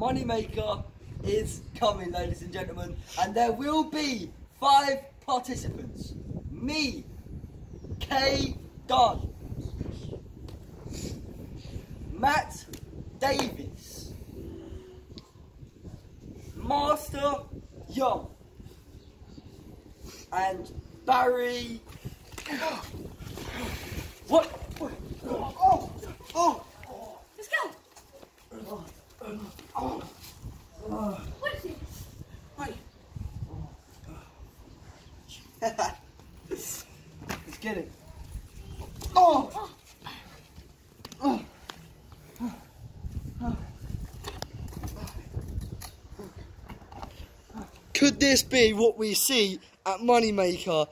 Moneymaker is coming, ladies and gentlemen, and there will be five participants. Me, Kay Dunn, Matt Davis, Master Young, and Barry. What? what? Oh! Oh! Let's go. What is it? Let's get it. Oh! Could this be what we see at Moneymaker